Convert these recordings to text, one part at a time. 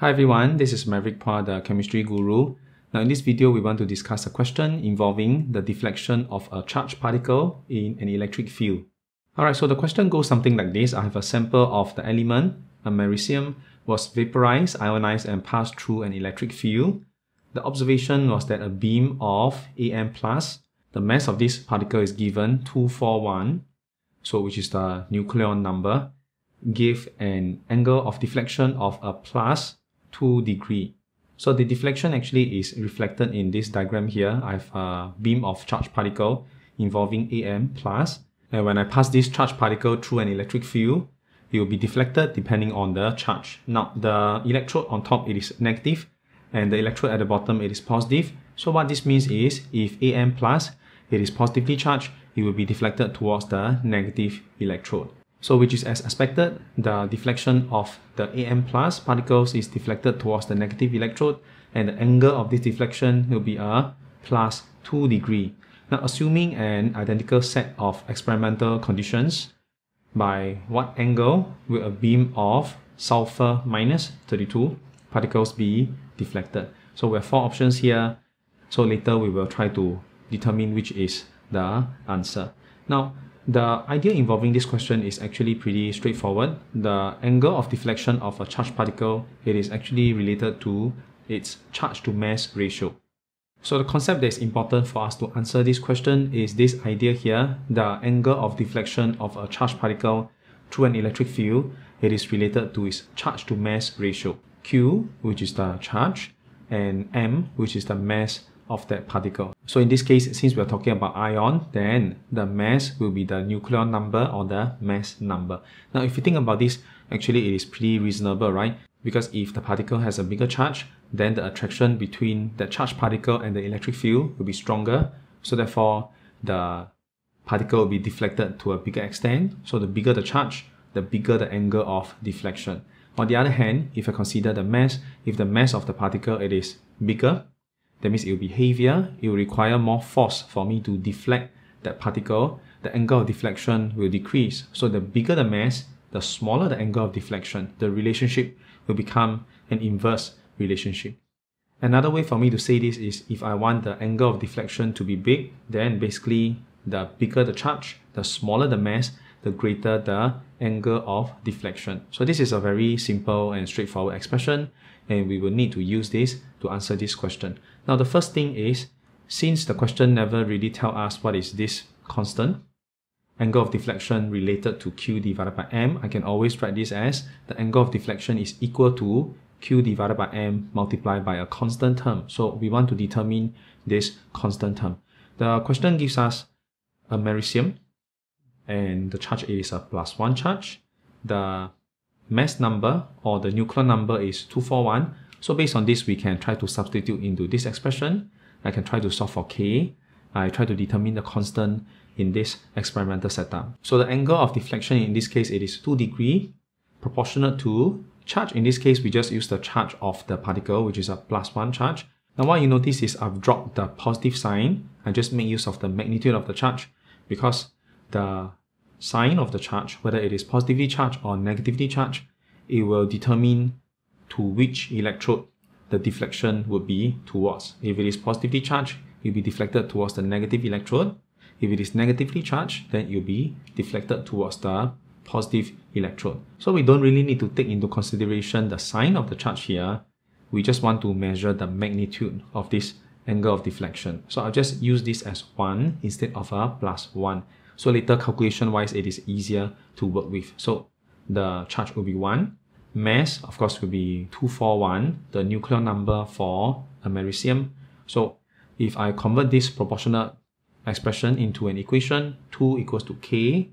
Hi everyone, this is Maverick Phua, the chemistry guru. Now in this video, we want to discuss a question involving the deflection of a charged particle in an electric field. Alright, so the question goes something like this. I have a sample of the element, americium, was vaporized, ionized, and passed through an electric field. The observation was that a beam of Am+, plus, the mass of this particle is given 241, so which is the nucleon number, give an angle of deflection of a plus 2 degree. So the deflection actually is reflected in this diagram here. I have a uh, beam of charged particle involving Am plus. And when I pass this charged particle through an electric field, it will be deflected depending on the charge. Now the electrode on top it is negative and the electrode at the bottom it is positive. So what this means is if Am plus it is positively charged, it will be deflected towards the negative electrode. So which is as expected, the deflection of the Am plus particles is deflected towards the negative electrode and the angle of this deflection will be a plus 2 degree. Now assuming an identical set of experimental conditions, by what angle will a beam of sulfur minus 32 particles be deflected? So we have four options here. So later we will try to determine which is the answer. Now the idea involving this question is actually pretty straightforward. The angle of deflection of a charged particle, it is actually related to its charge to mass ratio. So the concept that is important for us to answer this question is this idea here, the angle of deflection of a charged particle through an electric field, it is related to its charge to mass ratio. Q, which is the charge, and M, which is the mass of that particle. So in this case, since we're talking about ion, then the mass will be the nucleon number or the mass number. Now, if you think about this, actually it is pretty reasonable, right? Because if the particle has a bigger charge, then the attraction between the charged particle and the electric field will be stronger. So therefore, the particle will be deflected to a bigger extent. So the bigger the charge, the bigger the angle of deflection. On the other hand, if I consider the mass, if the mass of the particle it is bigger, that means it will be heavier, it will require more force for me to deflect that particle, the angle of deflection will decrease. So the bigger the mass, the smaller the angle of deflection, the relationship will become an inverse relationship. Another way for me to say this is if I want the angle of deflection to be big, then basically the bigger the charge, the smaller the mass, the greater the angle of deflection. So this is a very simple and straightforward expression and we will need to use this to answer this question. Now the first thing is, since the question never really tell us what is this constant, angle of deflection related to q divided by m, I can always write this as the angle of deflection is equal to q divided by m multiplied by a constant term. So we want to determine this constant term. The question gives us a americium and the charge is a plus 1 charge. The mass number or the nucleon number is 241. So based on this, we can try to substitute into this expression. I can try to solve for k. I try to determine the constant in this experimental setup. So the angle of deflection in this case, it is 2 degree proportional to charge. In this case, we just use the charge of the particle, which is a plus 1 charge. Now what you notice is I've dropped the positive sign. I just make use of the magnitude of the charge because the sign of the charge, whether it is positively charged or negatively charged, it will determine to which electrode the deflection would be towards. If it is positively charged, it will be deflected towards the negative electrode. If it is negatively charged, then it will be deflected towards the positive electrode. So we don't really need to take into consideration the sign of the charge here. We just want to measure the magnitude of this angle of deflection. So I'll just use this as 1 instead of a plus 1. So later calculation wise, it is easier to work with. So the charge will be 1. Mass, of course, will be 241, the nucleon number for americium. So if I convert this proportional expression into an equation, 2 equals to k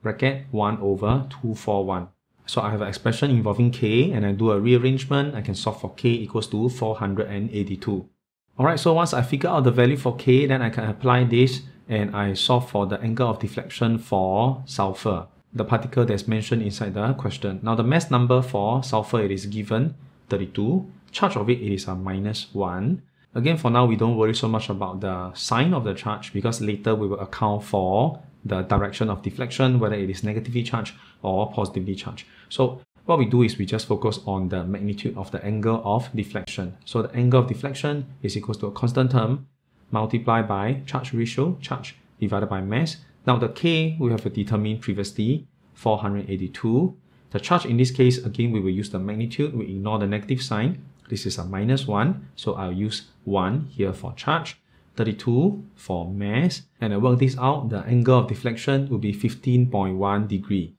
bracket 1 over 241. So I have an expression involving k and I do a rearrangement, I can solve for k equals to 482. Alright, so once I figure out the value for k, then I can apply this and I solve for the angle of deflection for sulfur, the particle that's mentioned inside the question. Now the mass number for sulfur it is given 32, charge of it, it is a minus 1. Again, for now, we don't worry so much about the sign of the charge because later we will account for the direction of deflection, whether it is negatively charged or positively charged. So what we do is we just focus on the magnitude of the angle of deflection. So the angle of deflection is equals to a constant term multiplied by charge ratio, charge divided by mass. Now the K we have determined previously, 482. The charge in this case, again, we will use the magnitude. We ignore the negative sign. This is a minus 1, so I'll use 1 here for charge. 32 for mass, and I work this out, the angle of deflection will be 15.1 degree.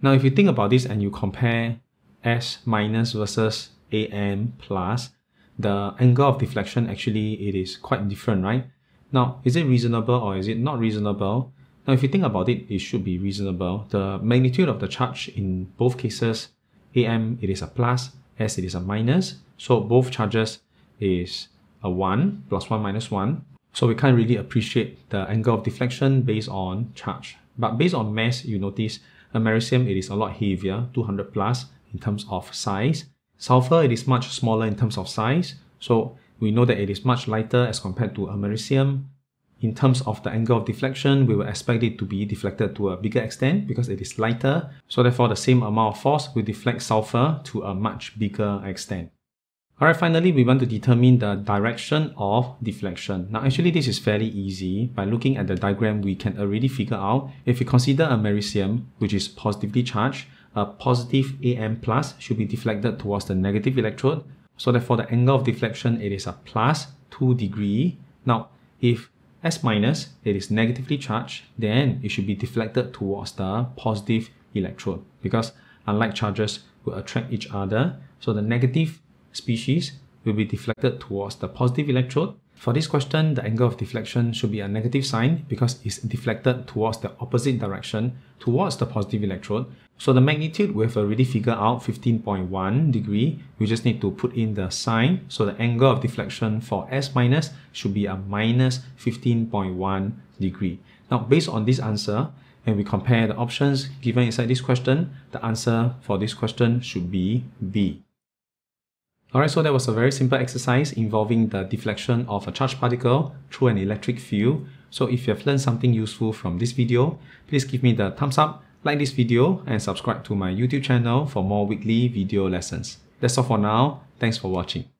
Now if you think about this and you compare S minus versus AM plus, the angle of deflection actually it is quite different, right? Now, is it reasonable or is it not reasonable? Now, if you think about it, it should be reasonable. The magnitude of the charge in both cases, AM it is a plus, S it is a minus. So both charges is a 1 plus 1 minus 1. So we can't really appreciate the angle of deflection based on charge. But based on mass, you notice uh, Americium it is a lot heavier, 200 plus in terms of size. Sulfur it is much smaller in terms of size. So we know that it is much lighter as compared to Americium. In terms of the angle of deflection, we will expect it to be deflected to a bigger extent because it is lighter. So therefore the same amount of force will deflect sulfur to a much bigger extent. Alright, finally, we want to determine the direction of deflection. Now, actually, this is fairly easy. By looking at the diagram, we can already figure out if we consider americium, which is positively charged, Uh, a positive AM plus should be deflected towards the negative electrode. So therefore, the angle of deflection, it is a plus 2 degree. Now, if S minus, it is negatively charged, then it should be deflected towards the positive electrode because unlike charges will attract each other. So the negative species will be deflected towards the positive electrode. For this question, the angle of deflection should be a negative sign because it's deflected towards the opposite direction towards the positive electrode. So the magnitude we have already figured out 15.1 degree. We just need to put in the sign. So the angle of deflection for S minus should be a minus 15.1 degree. Now based on this answer, and we compare the options given inside this question, the answer for this question should be B. Alright, so that was a very simple exercise involving the deflection of a charged particle through an electric field. So if you have learned something useful from this video, please give me the thumbs up, like this video, and subscribe to my YouTube channel for more weekly video lessons. That's all for now. Thanks for watching.